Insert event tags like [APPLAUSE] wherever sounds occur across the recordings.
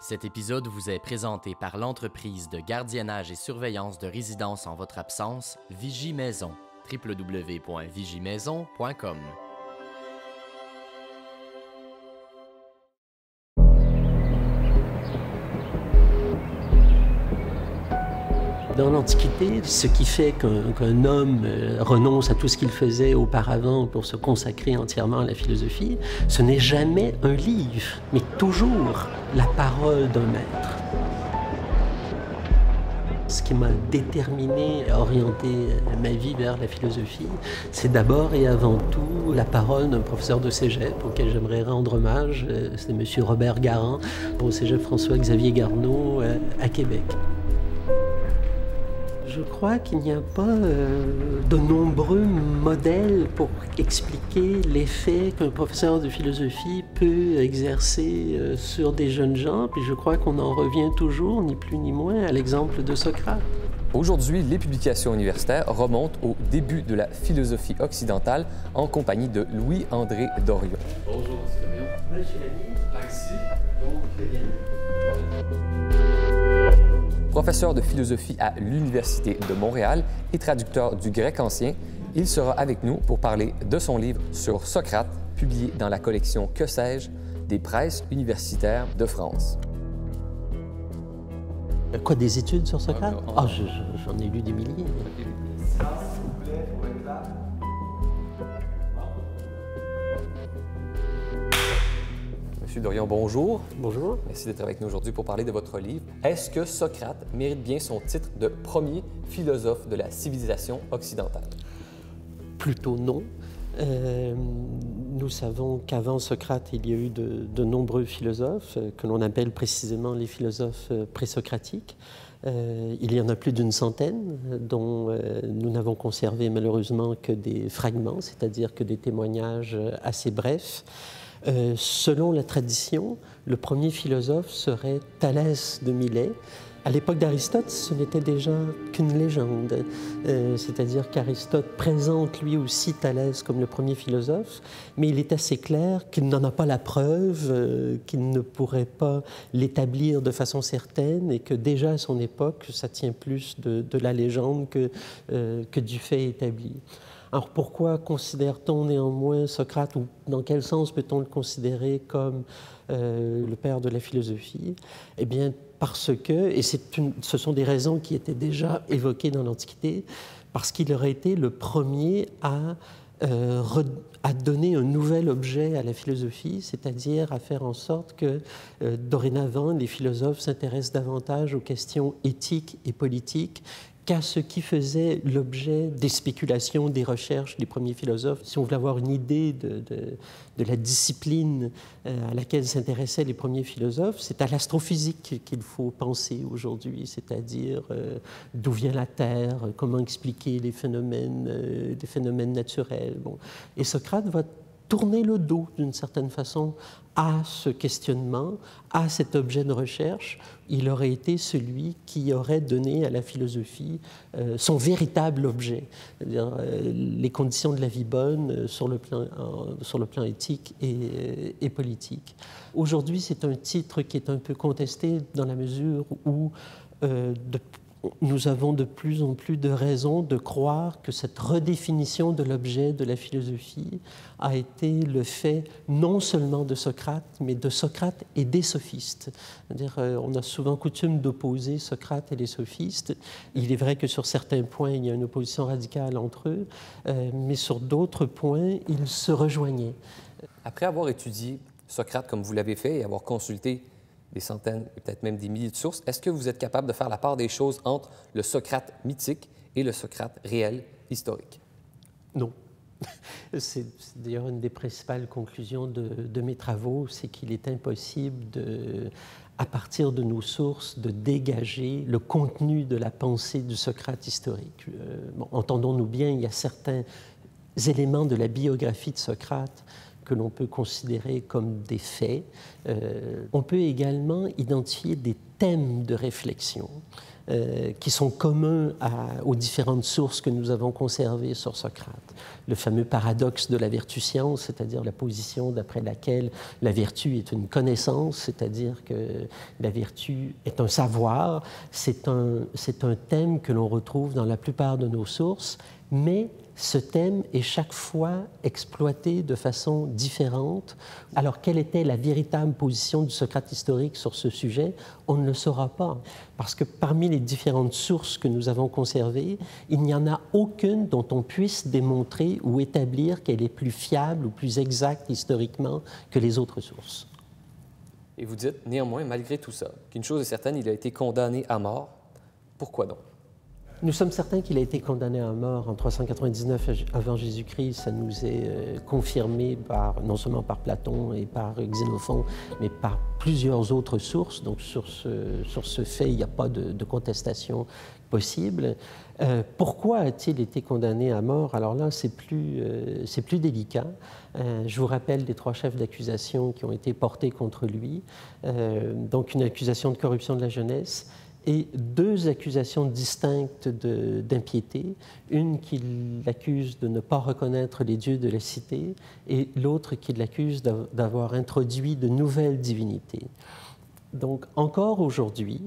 Cet épisode vous est présenté par l'entreprise de gardiennage et surveillance de résidence en votre absence, Vigie Maison, www.vigiemaison.com. Dans l'Antiquité, ce qui fait qu'un homme euh, renonce à tout ce qu'il faisait auparavant pour se consacrer entièrement à la philosophie, ce n'est jamais un livre, mais toujours la parole d'un maître. Ce qui m'a déterminé à orienter ma vie vers la philosophie, c'est d'abord et avant tout la parole d'un professeur de cégep auquel j'aimerais rendre hommage. Euh, c'est M. Robert Garand, au cégep François-Xavier Garneau euh, à Québec. Je crois qu'il n'y a pas euh, de nombreux modèles pour expliquer l'effet qu'un professeur de philosophie peut exercer euh, sur des jeunes gens. Puis je crois qu'on en revient toujours, ni plus ni moins, à l'exemple de Socrate. Aujourd'hui, les publications universitaires remontent au début de la philosophie occidentale en compagnie de Louis-André Dorion. Bonjour, M. Dorion. Monsieur l'ami. Ici, Professeur de philosophie à l'Université de Montréal et traducteur du grec ancien, il sera avec nous pour parler de son livre sur Socrate, publié dans la collection Que sais-je des presses universitaires de France. Quoi, des études sur Socrate? Ah, Ah, je- je- j'en ai lu des milliers. Monsieur Dorion, bonjour. Bonjour. Merci d'être avec nous aujourd'hui pour parler de votre livre. Est-ce que Socrate mérite bien son titre de premier philosophe de la civilisation occidentale? Plutôt non. Euh, nous savons qu'avant Socrate, il y a eu de, de nombreux philosophes euh, que l'on appelle précisément les philosophes euh, présocratiques. Euh, il y en a plus d'une centaine, dont euh, nous n'avons conservé malheureusement que des fragments, c'est-à-dire que des témoignages assez brefs. Euh, selon la tradition, le premier philosophe serait Thalès de Milet. À l'époque d'Aristote, ce n'était déjà qu'une légende, Euh, c'est-à-dire qu'Aristote présente lui aussi Thalès comme le premier philosophe, mais il est assez clair qu'il n'en a pas la preuve, euh, qu'il ne pourrait pas l'établir de façon certaine, et que déjà à son époque, ça tient plus de, de la légende que, euh, que du fait établi. Alors pourquoi considère-t-on néanmoins Socrate, ou dans quel sens peut-on le considérer comme euh, le père de la philosophie? Eh bien parce que, et ce sont des raisons qui étaient déjà évoquées dans l'Antiquité, parce qu'il aurait été le premier à, euh, donner un nouvel objet à la philosophie, c'est-à-dire à faire en sorte que euh, dorénavant les philosophes s'intéressent davantage aux questions éthiques et politiques qu'à ce qui faisait l'objet des spéculations, des recherches des premiers philosophes. Si on veut avoir une idée de, la discipline euh, à laquelle s'intéressaient les premiers philosophes, c'est à l'astrophysique qu'il faut penser aujourd'hui, c'est-à-dire euh, d'où vient la Terre, comment expliquer les phénomènes, euh, phénomènes naturels. Bon. Et Socrate va tourner le dos d'une certaine façon à ce questionnement, à cet objet de recherche. Il aurait été celui qui aurait donné à la philosophie euh, son véritable objet, euh, les conditions de la vie bonne euh, sur, le plan, éthique et, politique. Aujourd'hui, c'est un titre qui est un peu contesté dans la mesure où nous avons de plus en plus de raisons de croire que cette redéfinition de l'objet de la philosophie a été le fait non seulement de Socrate, mais de Socrate et des sophistes. C'est-à-dire, euh, on a souvent coutume d'opposer Socrate et les sophistes. Il est vrai que sur certains points, il y a une opposition radicale entre eux, euh, mais sur d'autres points, ils se rejoignaient. Après avoir étudié Socrate comme vous l'avez fait et avoir consulté des centaines peut-être même des milliers de sources, est-ce que vous êtes capable de faire la part des choses entre le Socrate mythique et le Socrate réel, historique? Non. [LAUGHS] C'est d'ailleurs une des principales conclusions de, mes travaux, c'est qu'il est impossible de, à partir de nos sources, de dégager le contenu de la pensée du Socrate historique. Euh, Entendons-nous bien, il y a certains éléments de la biographie de Socrate que l'on peut considérer comme des faits. Euh, on peut également identifier des thèmes de réflexion euh, qui sont communs aux différentes sources que nous avons conservées sur Socrate. Le fameux paradoxe de la vertu-science, c'est-à-dire la position d'après laquelle la vertu est une connaissance, c'est-à-dire que la vertu est un savoir, c'est un, un thème que l'on retrouve dans la plupart de nos sources, mais ce thème est chaque fois exploité de façon différente. Alors, quelle était la véritable position du Socrate historique sur ce sujet? On ne le saura pas, parce que parmi les différentes sources que nous avons conservées, il n'y en a aucune dont on puisse démontrer ou établir qu'elle est plus fiable ou plus exacte historiquement que les autres sources. Et vous dites, néanmoins, malgré tout ça, qu'une chose est certaine, il a été condamné à mort. Pourquoi donc? Nous sommes certains qu'il a été condamné à mort en 399 avant Jésus-Christ. Ça nous est euh, confirmé non seulement par Platon et par Xénophon, mais par plusieurs autres sources. Donc sur ce, sur ce fait, il n'y a pas de, contestation possible. Euh, pourquoi a-t-il été condamné à mort? Alors là, c'est plus, euh, plus délicat. je vous rappelle les trois chefs d'accusation qui ont été portés contre lui. donc une accusation de corruption de la jeunesse, et deux accusations distinctes d'impiété, une qui l'accuse de ne pas reconnaître les dieux de la cité et l'autre qui l'accuse d'avoir introduit de nouvelles divinités. Donc encore aujourd'hui,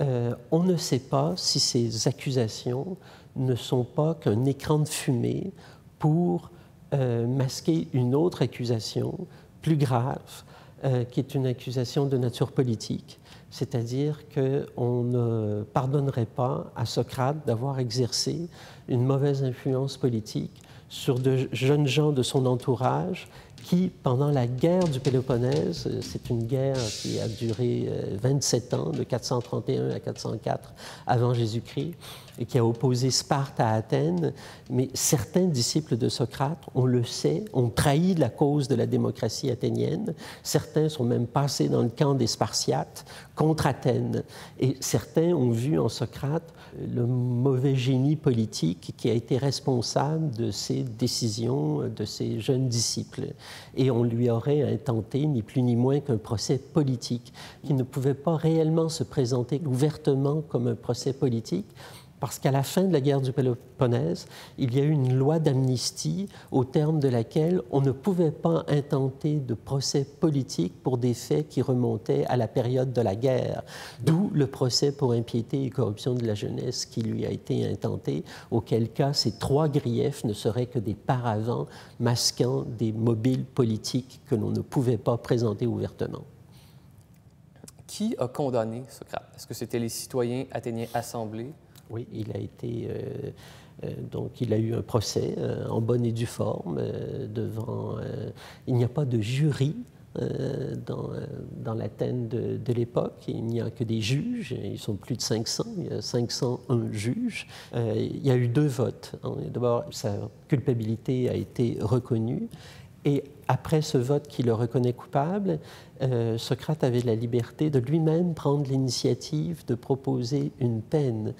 euh, on ne sait pas si ces accusations ne sont pas qu'un écran de fumée pour euh, masquer une autre accusation plus grave, euh, qui est une accusation de nature politique c'est-à-dire qu'on ne pardonnerait pas à Socrate d'avoir exercé une mauvaise influence politique sur de jeunes gens de son entourage qui, pendant la guerre du Péloponnèse, c'est une guerre qui a duré 27 euh, ans, de 431 à 404 avant Jésus-Christ, et qui a opposé Sparte à Athènes, mais certains disciples de Socrate, on le sait, ont trahi la cause de la démocratie athénienne. Certains sont même passés dans le camp des Spartiates contre Athènes. Et certains ont vu en Socrate le mauvais génie politique qui a été responsable de ces décisions de ces jeunes disciples. Et on lui aurait intenté ni plus ni moins qu'un procès politique qui ne pouvait pas réellement se présenter ouvertement comme un procès politique parce qu'à la fin de la guerre du Péloponnèse, il y a eu une loi d'amnistie au terme de laquelle on ne pouvait pas intenter de procès politique pour des faits qui remontaient à la période de la guerre, d'où le procès pour impiété et corruption de la jeunesse qui lui a été intenté, auquel cas ces trois griefs ne seraient que des paravents masquant des mobiles politiques que l'on ne pouvait pas présenter ouvertement. Qui a condamné Socrate? Est-ce que c'était les citoyens athéniens assemblés oui, il a été. Euh, euh, donc, il a eu un procès euh, en bonne et due forme devant. il n'y a pas de jury dans, dans l'Athènes de, de l'époque. Il n'y a que des juges. Ils sont plus de 500. Il y a 501 juges. il y a eu deux votes. D'abord, sa culpabilité a été reconnue. Et après ce vote qui le reconnaît coupable, Socrate avait la liberté de lui-même prendre l'initiative de proposer une peine.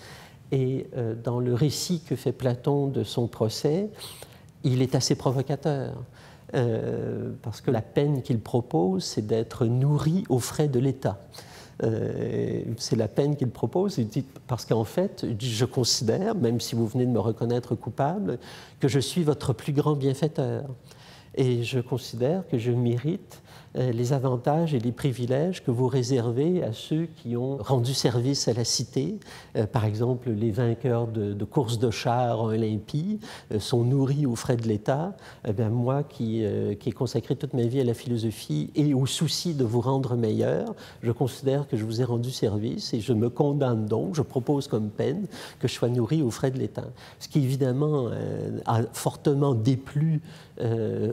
Et euh, dans le récit que fait Platon de son procès, il est assez provocateur. Euh, parce que la peine qu'il propose, c'est d'être nourri aux frais de l'État. Euh, c'est la peine qu'il propose. Il dit, parce qu'en fait, je considère, même si vous venez de me reconnaître coupable, que je suis votre plus grand bienfaiteur. Et je considère que je mérite euh, les avantages et les privilèges que vous réservez à ceux qui ont rendu service à la cité. Euh, par exemple, les vainqueurs de, courses de chars en Olympie euh, sont nourris aux frais de l'État. Eh moi qui, qui ai consacré toute ma vie à la philosophie et au souci de vous rendre meilleur, je considère que je vous ai rendu service et je me condamne donc, je propose comme peine que je sois nourri aux frais de l'État. Ce qui évidemment a fortement déplu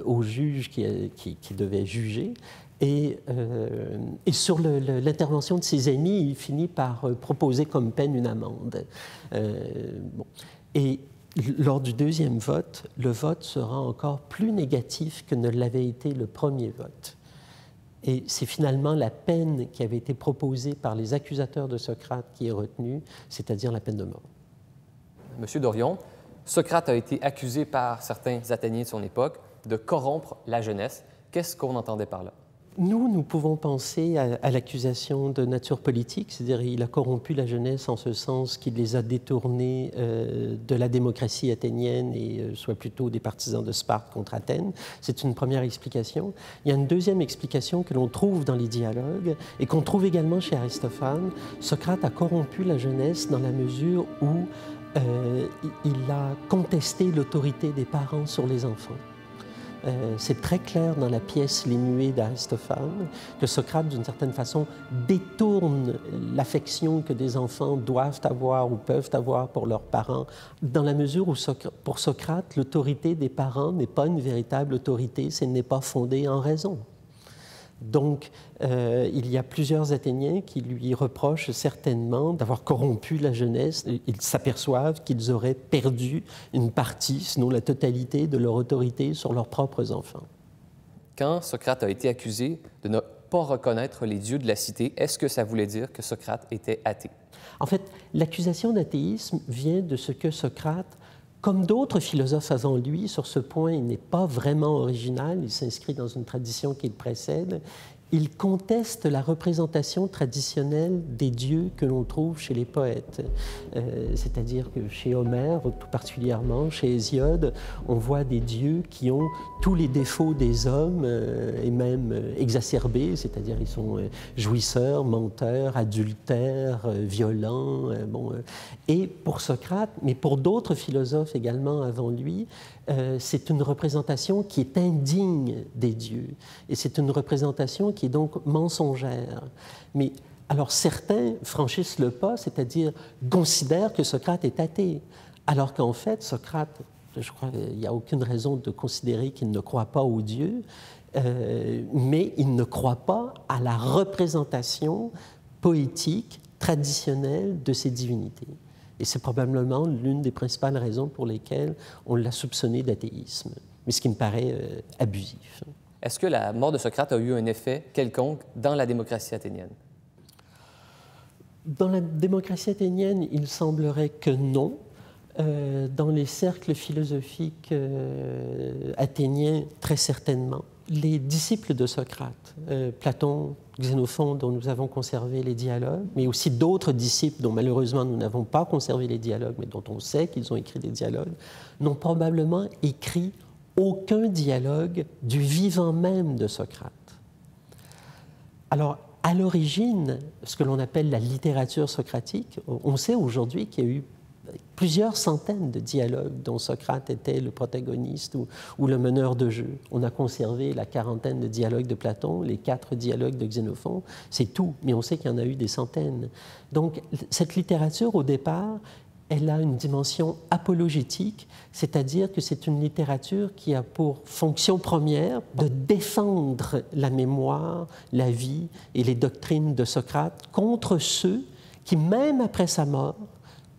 aux juges qui, qui, devaient juger. Et, euh, sur l'intervention de ses amis, il finit par euh, proposer comme peine une amende. Euh. Et lors du deuxième vote, le vote sera encore plus négatif que ne l'avait été le premier vote. Et c'est finalement la peine qui avait été proposée par les accusateurs de Socrate qui est retenue, c'est-à-dire la peine de mort. Monsieur Dorion, Socrate a été accusé par certains Athéniens de son époque de corrompre la jeunesse Qu'est-ce qu'on entendait par là? Nous, nous pouvons penser à, l'accusation de nature politique, c'est-à-dire il a corrompu la jeunesse en ce sens qu'il les a détournés euh, de la démocratie athénienne et euh, soit plutôt des partisans de Sparte contre Athènes. C'est une première explication. Il y a une deuxième explication que l'on trouve dans les dialogues et qu'on trouve également chez Aristophane. Socrate a corrompu la jeunesse dans la mesure où euh, il a contesté l'autorité des parents sur les enfants. Euh, c'est très clair dans la pièce Les Nuées d'Aristophane que Socrate, d'une certaine façon, détourne l'affection que des enfants doivent avoir ou peuvent avoir pour leurs parents, dans la mesure où, pour Socrate, l'autorité des parents n'est pas une véritable autorité, ce n'est pas fondée en raison. Donc, euh, il y a plusieurs Athéniens qui lui reprochent certainement d'avoir corrompu la jeunesse. Ils s'aperçoivent qu'ils auraient perdu une partie, sinon la totalité, de leur autorité sur leurs propres enfants. Quand Socrate a été accusé de ne pas reconnaître les dieux de la cité, est-ce que ça voulait dire que Socrate était athée? En fait, l'accusation d'athéisme vient de ce que Socrate comme d'autres philosophes avant lui, sur ce point, il n'est pas vraiment original, il s'inscrit dans une tradition qui le précède il conteste la représentation traditionnelle des dieux que l'on trouve chez les poètes. Euh, c'est-à-dire que chez Homère, tout particulièrement, chez Hésiode, on voit des dieux qui ont tous les défauts des hommes euh, et même euh, exacerbés, c'est-à-dire ils sont jouisseurs, menteurs, adultères, violents. bon, et pour Socrate, mais pour d'autres philosophes également avant lui, c'est une représentation qui est indigne des dieux. Et c'est une représentation qui est donc mensongère. Mais alors certains franchissent le pas, c'est-à-dire considèrent que Socrate est athée, alors qu'en fait, Socrate, je crois qu'il n'y a aucune raison de considérer qu'il ne croit pas au Dieu, euh, mais il ne croit pas à la représentation poétique traditionnelle de ces divinités. Et c'est probablement l'une des principales raisons pour lesquelles on l'a soupçonné d'athéisme, mais ce qui me paraît euh, abusif. Est-ce que la mort de Socrate a eu un effet quelconque dans la démocratie athénienne? Dans la démocratie athénienne, il semblerait que non. Euh, dans les cercles philosophiques euh, athéniens, très certainement. Les disciples de Socrate, euh, Platon, Xénophon, dont nous avons conservé les dialogues, mais aussi d'autres disciples dont malheureusement nous n'avons pas conservé les dialogues, mais dont on sait qu'ils ont écrit des dialogues, n'ont probablement écrit aucun dialogue du vivant même de Socrate. Alors, à l'origine, ce que l'on appelle la littérature socratique, on sait aujourd'hui qu'il y a eu plusieurs centaines de dialogues dont Socrate était le protagoniste ou, le meneur de jeu. On a conservé la quarantaine de dialogues de Platon, les quatre dialogues de Xénophon, c'est tout, mais on sait qu'il y en a eu des centaines. Donc cette littérature, au départ, elle a une dimension apologétique, c'est-à-dire que c'est une littérature qui a pour fonction première de défendre la mémoire, la vie et les doctrines de Socrate contre ceux qui, même après sa mort,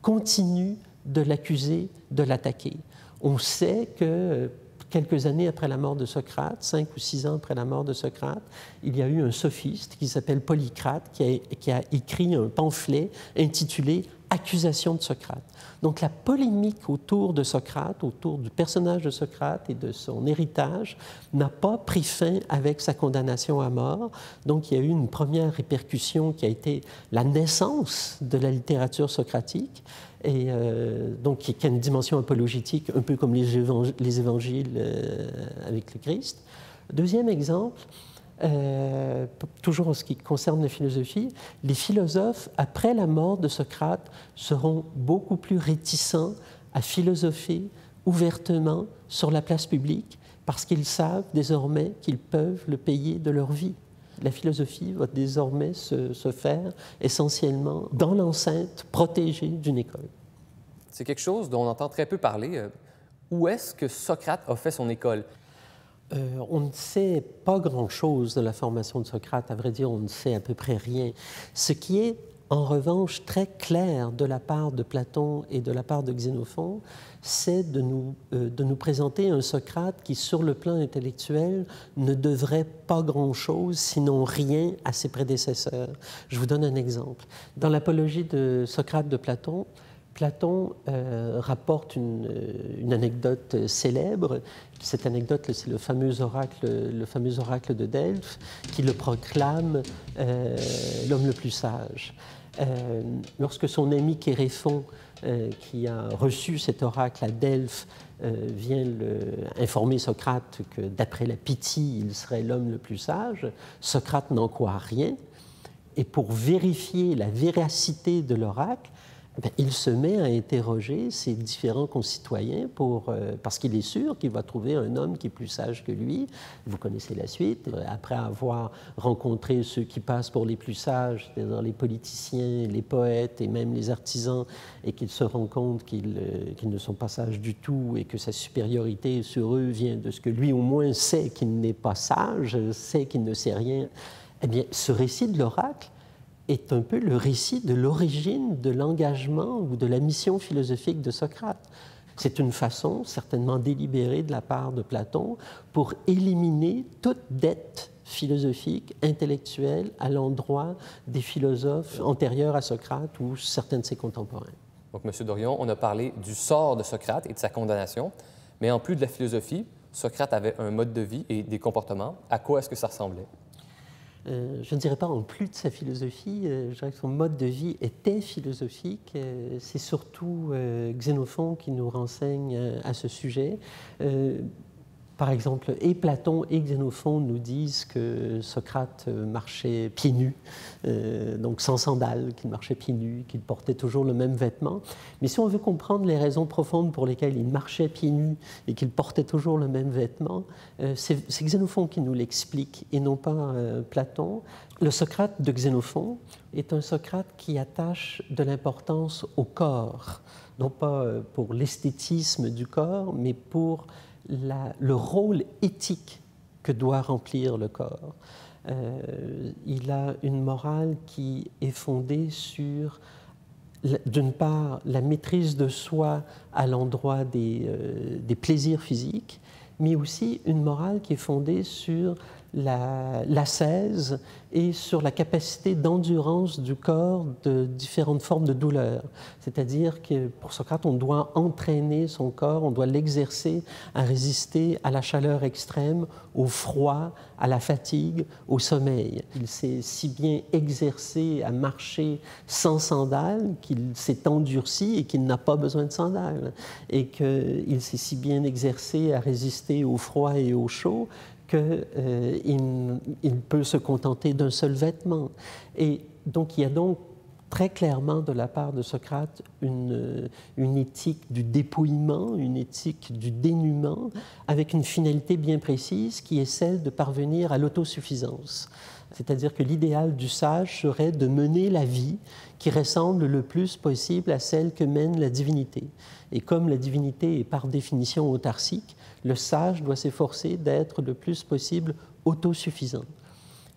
continuent de l'accuser, de l'attaquer. On sait que quelques années après la mort de Socrate, cinq ou six ans après la mort de Socrate, il y a eu un sophiste qui s'appelle Polycrate qui a, qui a, écrit un pamphlet intitulé accusation de Socrate. Donc la polémique autour de Socrate, autour du personnage de Socrate et de son héritage, n'a pas pris fin avec sa condamnation à mort. Donc il y a eu une première répercussion qui a été la naissance de la littérature socratique, et euh, donc qui a une dimension apologétique, un peu comme les, évangiles euh, avec le Christ. Deuxième exemple, euh, toujours en ce qui concerne la philosophie, les philosophes, après la mort de Socrate, seront beaucoup plus réticents à philosopher ouvertement sur la place publique parce qu'ils savent désormais qu'ils peuvent le payer de leur vie. La philosophie va désormais se, faire essentiellement dans l'enceinte protégée d'une école. C'est quelque chose dont on entend très peu parler. Euh, où est-ce que Socrate a fait son école? Euh, on ne sait pas grand-chose de la formation de Socrate. À vrai dire, on ne sait à peu près rien. Ce qui est en revanche très clair de la part de Platon et de la part de Xénophon, c'est de nous, euh, de nous présenter un Socrate qui, sur le plan intellectuel, ne devrait pas grand-chose, sinon rien à ses prédécesseurs. Je vous donne un exemple. Dans l'apologie de Socrate de Platon, Platon euh, rapporte une, une, anecdote célèbre. Cette anecdote, c'est le fameux oracle, le de Delphes, qui le proclame euh, l'homme le plus sage. Euh, lorsque son ami Chéréphon, qui a reçu cet oracle à Delphes, vient informer Socrate que d'après la pitié, il serait l'homme le plus sage, Socrate n'en croit rien. Et pour vérifier la véracité de l'oracle, ben, il se met à interroger ses différents concitoyens pour, euh, parce qu'il est sûr qu'il va trouver un homme qui est plus sage que lui. Vous connaissez la suite. Après avoir rencontré ceux qui passent pour les plus sages, c'est-à-dire les politiciens, les poètes et même les artisans, et qu'il se rend compte euh, qu'ils ne sont pas sages du tout et que sa supériorité sur eux vient de ce que lui au moins sait qu'il n'est pas sage, sait qu'il ne sait rien, eh bien, ce récit de l'oracle est un peu le récit de l'origine de l'engagement ou de la mission philosophique de Socrate. C'est une façon certainement délibérée de la part de Platon pour éliminer toute dette philosophique, intellectuelle à l'endroit des philosophes antérieurs à Socrate ou certains de ses contemporains. Donc, M. Dorion, on a parlé du sort de Socrate et de sa condamnation, mais en plus de la philosophie, Socrate avait un mode de vie et des comportements. À quoi est-ce que ça ressemblait? Euh, je ne dirais pas en plus de sa philosophie, euh, je dirais que son mode de vie était philosophique. Euh, c'est surtout Xénophon qui nous renseigne à ce sujet. Par exemple, et Platon et Xénophon nous disent que Socrate marchait pieds nus, euh, donc sans sandales, qu'il marchait pieds nus, qu'il portait toujours le même vêtement. Mais si on veut comprendre les raisons profondes pour lesquelles il marchait pieds nus et qu'il portait toujours le même vêtement, euh, c'est Xénophon qui nous l'explique et non pas euh, Platon. Le Socrate de Xénophon est un Socrate qui attache de l'importance au corps, non pas pour l'esthétisme du corps, mais pour le rôle éthique que doit remplir le corps. Euh, il a une morale qui est fondée sur, d'une part, la maîtrise de soi à l'endroit euh, des, plaisirs physiques, mais aussi une morale qui est fondée sur l'ascèse et sur la capacité d'endurance du corps de différentes formes de douleur. C'est-à-dire que pour Socrate, on doit entraîner son corps, on doit l'exercer à résister à la chaleur extrême, au froid, à la fatigue, au sommeil. Il s'est si bien exercé à marcher sans sandales qu'il s'est endurci et qu'il n'a pas besoin de sandales. Et qu'il s'est si bien exercé à résister au froid et au chaud qu'il euh, il peut se contenter d'un seul vêtement. Et donc il y a donc très clairement de la part de Socrate une, une, éthique du dépouillement, une éthique du dénuement, avec une finalité bien précise qui est celle de parvenir à l'autosuffisance. C'est-à-dire que l'idéal du sage serait de mener la vie qui ressemble le plus possible à celle que mène la divinité. Et comme la divinité est par définition autarcique, le sage doit s'efforcer d'être le plus possible autosuffisant.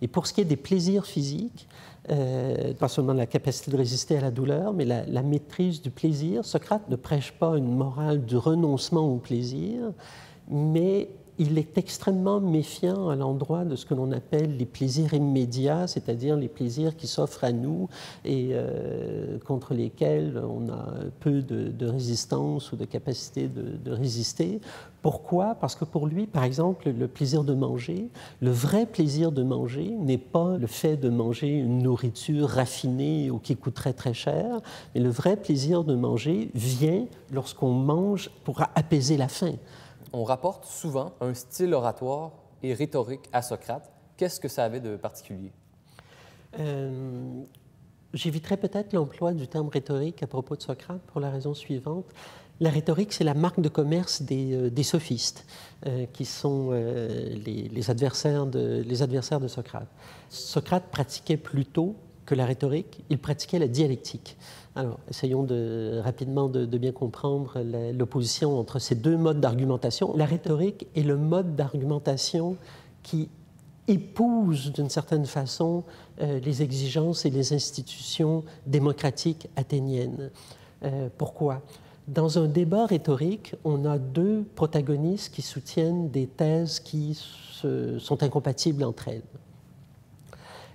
Et pour ce qui est des plaisirs physiques, euh, pas seulement la capacité de résister à la douleur, mais la, la, maîtrise du plaisir, Socrate ne prêche pas une morale du renoncement au plaisir, mais il est extrêmement méfiant à l'endroit de ce que l'on appelle les plaisirs immédiats, c'est-à-dire les plaisirs qui s'offrent à nous et euh, contre lesquels on a peu de, résistance ou de capacité de, résister. Pourquoi? Parce que pour lui, par exemple, le plaisir de manger, le vrai plaisir de manger n'est pas le fait de manger une nourriture raffinée ou qui coûterait très cher, mais le vrai plaisir de manger vient lorsqu'on mange pour apaiser la faim on rapporte souvent un style oratoire et rhétorique à Socrate. Qu'est-ce que ça avait de particulier? Euh, J'éviterais peut-être l'emploi du terme rhétorique à propos de Socrate pour la raison suivante. La rhétorique, c'est la marque de commerce des, euh, sophistes, euh, qui sont les adversaires de Socrate. Socrate pratiquait plutôt que la rhétorique, il pratiquait la dialectique. Alors, essayons de, rapidement de, bien comprendre l'opposition entre ces deux modes d'argumentation. La rhétorique est le mode d'argumentation qui épouse d'une certaine façon euh, les exigences et les institutions démocratiques athéniennes. Euh, pourquoi? Dans un débat rhétorique, on a deux protagonistes qui soutiennent des thèses qui sont incompatibles entre elles.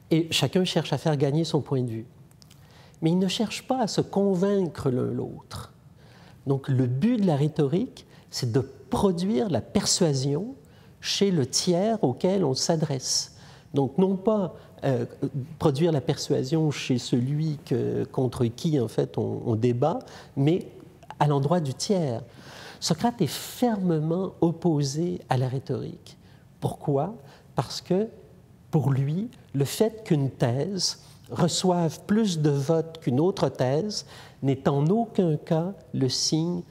Et chacun cherche à faire gagner son point de vue. Mais ils ne cherchent pas à se convaincre l'un l'autre. Donc le but de la rhétorique, c'est de produire la persuasion chez le tiers auquel on s'adresse. Donc non pas euh, produire la persuasion chez celui contre qui en fait on, débat, mais à l'endroit du tiers. Socrate est fermement opposé à la rhétorique. Pourquoi? Parce que pour lui, le fait qu'une thèse reçoive plus de votes qu'une autre thèse n'est en aucun cas le signe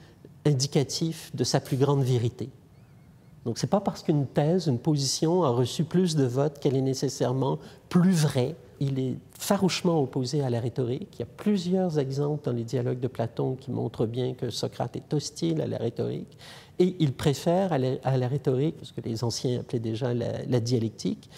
indicatif de sa plus grande vérité. Donc, ce n'est pas parce qu'une thèse, une position a reçu plus de votes qu'elle est nécessairement plus vraie. Il est farouchement opposé à la rhétorique. Il y a plusieurs exemples dans les dialogues de Platon qui montrent bien que Socrate est hostile à la rhétorique. Et il préfère à la, rhétorique, ce que les anciens appelaient déjà la dialectique,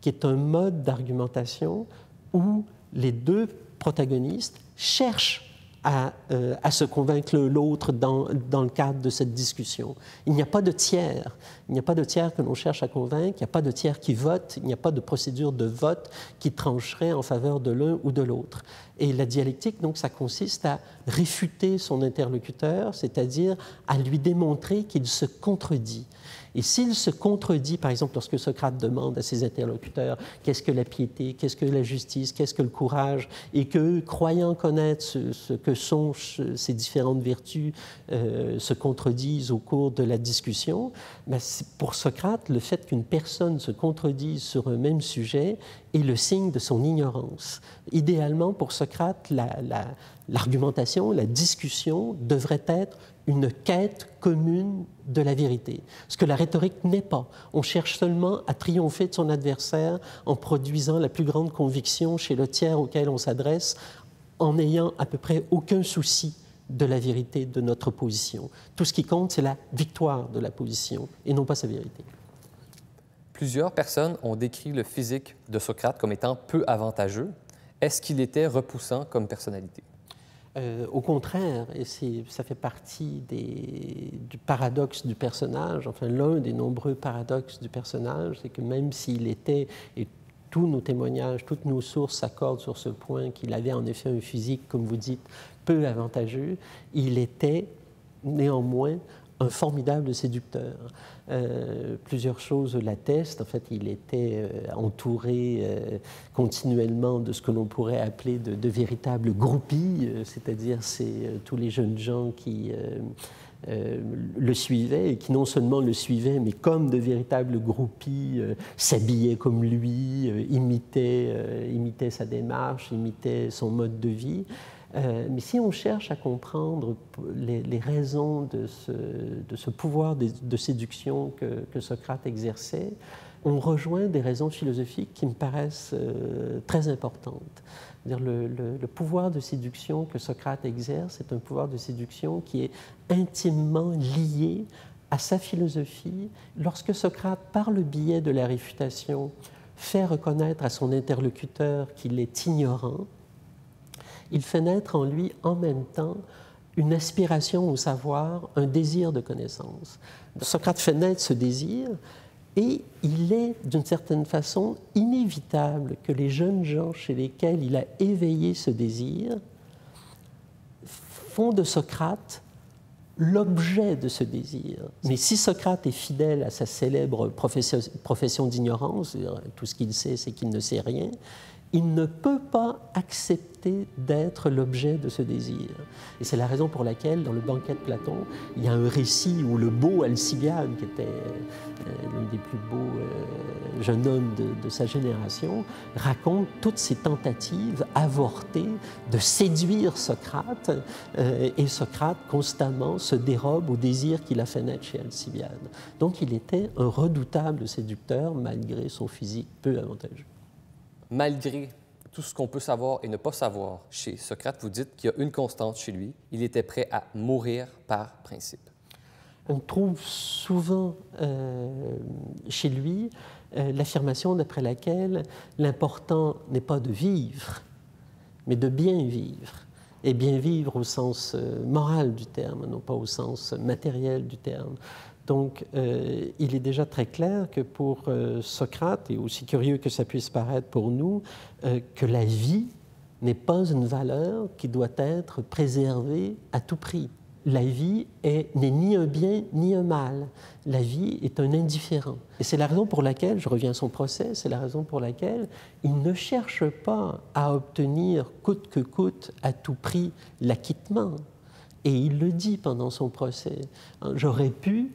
qui est un mode d'argumentation où les deux protagonistes cherchent euh, à, se convaincre l'autre dans, dans, le cadre de cette discussion. Il n'y a pas de tiers. Il n'y a pas de tiers que l'on cherche à convaincre. Il n'y a pas de tiers qui vote. Il n'y a pas de procédure de vote qui trancherait en faveur de l'un ou de l'autre. Et la dialectique, donc, ça consiste à réfuter son interlocuteur, c'est-à-dire à lui démontrer qu'il se contredit. Et s'il se contredit, par exemple, lorsque Socrate demande à ses interlocuteurs qu'est-ce que la piété, qu'est-ce que la justice, qu'est-ce que le courage, et que, croyant connaître ce, que sont ces différentes vertus, euh, se contredisent au cours de la discussion, ben pour Socrate, le fait qu'une personne se contredise sur un même sujet est le signe de son ignorance. Idéalement, pour Socrate, l'argumentation, la, la discussion devrait être une quête commune de la vérité, ce que la rhétorique n'est pas. On cherche seulement à triompher de son adversaire en produisant la plus grande conviction chez le tiers auquel on s'adresse, en n'ayant à peu près aucun souci de la vérité de notre position. Tout ce qui compte, c'est la victoire de la position et non pas sa vérité. Plusieurs personnes ont décrit le physique de Socrate comme étant peu avantageux. Est-ce qu'il était repoussant comme personnalité? Euh, au contraire, et ça fait partie du paradoxe du personnage, enfin l'un des nombreux paradoxes du personnage, c'est que même s'il était, et tous nos témoignages, toutes nos sources s'accordent sur ce point, qu'il avait en effet un physique, comme vous dites, peu avantageux, il était néanmoins un formidable séducteur. Euh, plusieurs choses l'attestent. En fait, il était euh, entouré euh, continuellement de ce que l'on pourrait appeler de, véritables groupies, c'est-à-dire c'est tous les jeunes gens qui le suivaient et qui non seulement le suivaient, mais comme de véritables groupies, s'habillaient comme lui, imitaient, imitaient sa démarche, imitaient son mode de vie. Euh, mais si on cherche à comprendre les, raisons de ce, pouvoir de, séduction que, Socrate exerçait, on rejoint des raisons philosophiques qui me paraissent euh, très importantes. Le, le, pouvoir de séduction que Socrate exerce est un pouvoir de séduction qui est intimement lié à sa philosophie. Lorsque Socrate, par le biais de la réfutation, fait reconnaître à son interlocuteur qu'il est ignorant, il fait naître en lui en même temps une aspiration au savoir, un désir de connaissance. Socrate fait naître ce désir et il est d'une certaine façon inévitable que les jeunes gens chez lesquels il a éveillé ce désir font de Socrate l'objet de ce désir. Mais si Socrate est fidèle à sa célèbre profession, d'ignorance, tout ce qu'il sait, c'est qu'il ne sait rien, il ne peut pas accepter d'être l'objet de ce désir. Et c'est la raison pour laquelle, dans le banquet de Platon, il y a un récit où le beau Alcibiade, qui était euh, l'un des plus beaux euh, jeunes hommes de, sa génération, raconte toutes ses tentatives avortées de séduire Socrate, euh, et Socrate constamment se dérobe au désir qu'il a fait naître chez Alcibiade. Donc il était un redoutable séducteur malgré son physique peu avantageux malgré tout ce qu'on peut savoir et ne pas savoir chez Socrate, vous dites qu'il y a une constante chez lui, il était prêt à mourir par principe. On trouve souvent euh, chez lui euh, l'affirmation d'après laquelle l'important n'est pas de vivre, mais de bien vivre. Et bien vivre au sens euh, moral du terme, non pas au sens matériel du terme. Donc, euh, il est déjà très clair que pour euh, Socrate, et aussi curieux que ça puisse paraître pour nous, euh, que la vie n'est pas une valeur qui doit être préservée à tout prix. La vie n'est ni un bien ni un mal. La vie est un indifférent. Et c'est la raison pour laquelle, je reviens à son procès, c'est la raison pour laquelle il ne cherche pas à obtenir coûte que coûte, à tout prix, l'acquittement. Et il le dit pendant son procès. J'aurais pu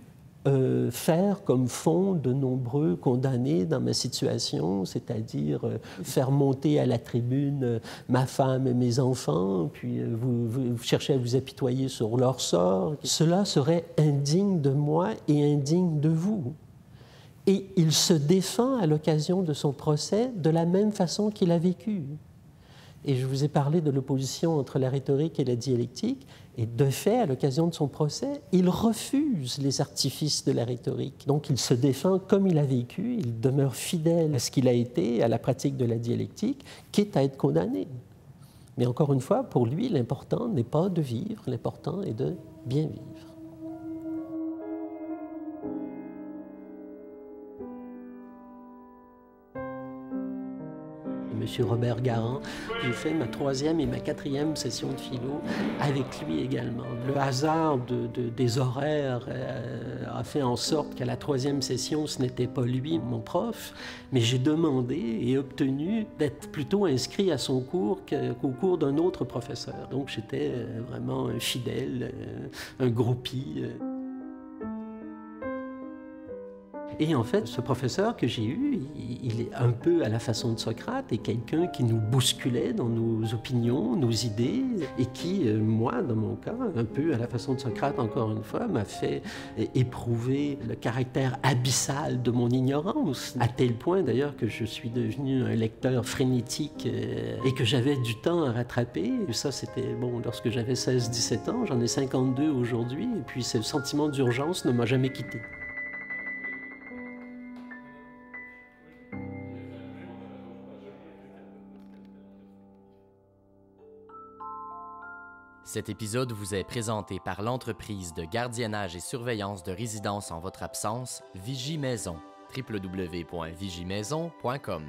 euh, faire comme font de nombreux condamnés dans ma situation, c'est-à-dire euh, faire monter à la tribune euh, ma femme et mes enfants, puis vous, vous, cherchez à vous apitoyer sur leur sort. Cela serait indigne de moi et indigne de vous. Et il se défend à l'occasion de son procès de la même façon qu'il a vécu. Et je vous ai parlé de l'opposition entre la rhétorique et la dialectique. Et de fait, à l'occasion de son procès, il refuse les artifices de la rhétorique. Donc il se défend comme il a vécu, il demeure fidèle à ce qu'il a été, à la pratique de la dialectique, quitte à être condamné. Mais encore une fois, pour lui, l'important n'est pas de vivre, l'important est de bien vivre. M. Robert Garand. J'ai fait ma troisième et ma quatrième session de philo avec lui également. Le hasard des horaires euh, a fait en sorte qu'à la troisième session, ce n'était pas lui, mon prof, mais j'ai demandé et obtenu d'être plutôt inscrit à son cours qu'au cours d'un autre professeur. Donc j'étais euh, vraiment un fidèle, euh, un groupie. Et en fait, ce professeur que j'ai eu, il est un peu à la façon de Socrate et quelqu'un qui nous bousculait dans nos opinions, nos idées, et qui, euh, moi, dans mon cas, un peu à la façon de Socrate, encore une fois, m'a fait éprouver le caractère abyssal de mon ignorance, à tel point d'ailleurs que je suis devenu un lecteur frénétique euh, et que j'avais du temps à rattraper. Et ça, c'était, bon, lorsque j'avais 16-17 ans, j'en ai 52 aujourd'hui, et puis ce sentiment d'urgence ne m'a jamais quitté. Cet épisode vous est présenté par l'entreprise de gardiennage et surveillance de résidence en votre absence, Vigie Maison, www.vigiemaison.com.